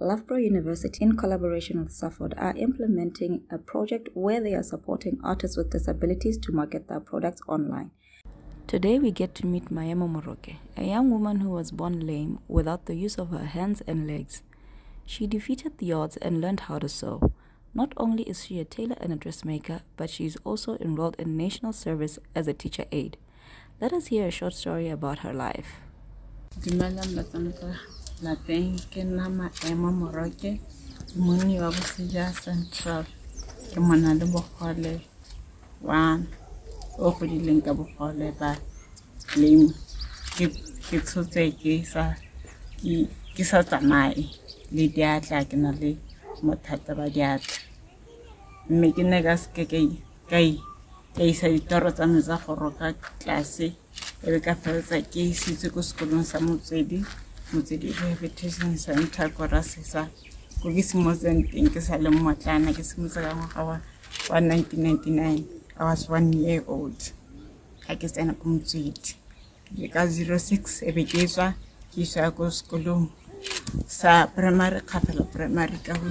Loughborough University, in collaboration with SAFOD, are implementing a project where they are supporting artists with disabilities to market their products online. Today, we get to meet Maemo Moroke, a young woman who was born lame without the use of her hands and legs. She defeated the odds and learned how to sew. Not only is she a tailor and a dressmaker, but she is also enrolled in national service as a teacher aide. Let us hear a short story about her life. Batsameka lapeng ke nna maemo moroke ke monni wa boseja central ke mona le bogole wa o godileng ka bogole ba lame ke tshotse ke sa tsamaye le diatla ke na le mothata ba diatla mme ke ne ka seke ka isa ditoro tsa me tsa go roka tlase e be ka feletsa ke isitse ko sekolong sa motswedi motswedi rehabilitation center ko rasesa ko ke simotseng teng ke sa le mmotlana ke simotse ka ngwaga wa wa 1999 i was one year old. Ga ke tsena ko motswedi. Le ka zero six e be ke tswa ke iswa ko sekolong sa primary kgafela primary ka go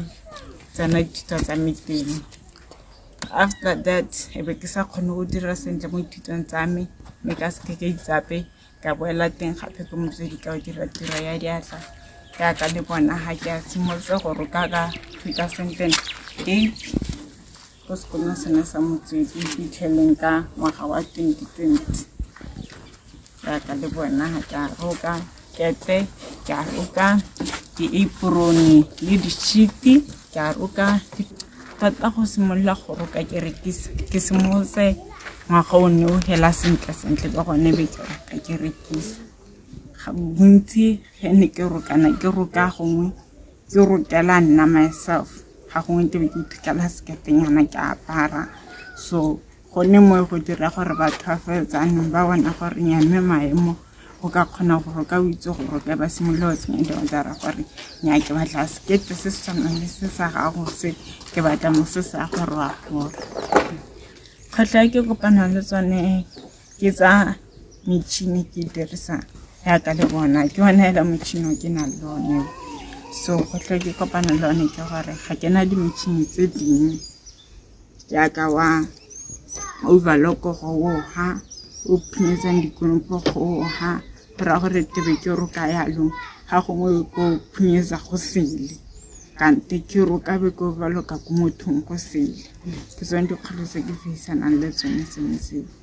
tsena dithuto tsa me teng after that e be ke sa kgone go dira sentle mo dithutong tsa me mme ka seke ke itsape ka boela teng gape ko motswedi ka go dira tiro ya diatla jaaka le bona ga ke a simolotse go roka ka two thousand and eight ko sekolong sene sa motswedi fitlheleng ka ngwaga wa twenty twenty. Jaaka le bona ga ke a roka kete ke a roka di-aprone le di-shiti ke a roka thata go simolola go roka ke rekisa ke simolotse ngwaga o ne o hela sentle sentle ka gone be ke roka ke rekisa bontsi ge ne ke rokana ke roka gongwe ke rokela nna myself. Ga gongwe ke be ke ithutela seketenyana ke apara. So gone mo go dira gore batho ba feletsaneng ba bona gore nyame maemo o ka kgona go roka o itse go roka ba simolola o tsenya dilo dira gore nya ke batla sekete se se tshwanang le se sa gago se ke batla mosese ya gore wa gore kgwetlho ya ke kopana le tsone ke tsa metšhini ke dirisa yaka le bona ke yone hela motšhini o ke na le one. So kgwetlho ke kopana le one ke gore ga ke na dimetšhini tse dingwe jaaka wa overlock go oga o phunyetsang dikonopo go oga gora gore tebe ke roka yalo ga gongwe ko phunyetsa go sele. Kante ke roka be ko baloka ko mothong go sele. Ke tsone dikgolo tse ke feisanang le tsone sene seo